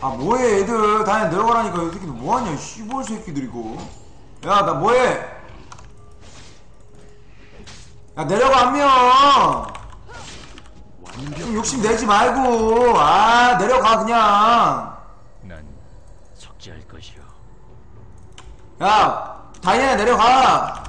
아 뭐해 애들. 다녀 내려가라니까. 이 새끼들 뭐하냐 씨볼 새끼들 이고 야 나 뭐해? 야 내려가 안면 좀 욕심 내지 말고. 아 내려가 그냥. 난 석재할 것이오. 야 다이애나 내려가.